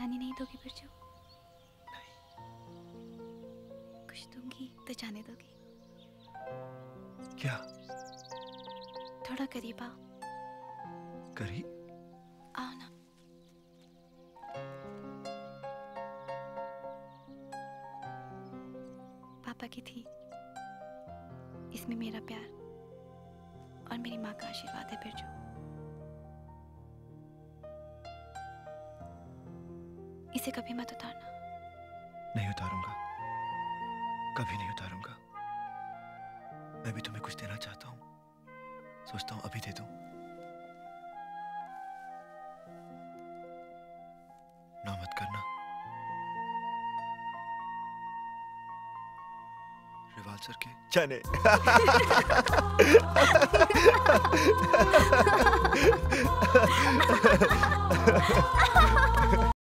निशानी नहीं दोगी बिरजू कुछ दूँगी तो जाने दोगी। क्या? थोड़ा करीब। आओ करी? आओ ना। पापा की थी। इसमें मेरा प्यार और मेरी माँ का आशीर्वाद है बिरजू इसे कभी मत उतारना। नहीं उतारूँगा। कभी नहीं उतारूँगा। मैं भी तुम्हें कुछ देना चाहता हूँ। सोचता हूँ अभी दे दूँ। ना मत करना। रिवाल सर के चने।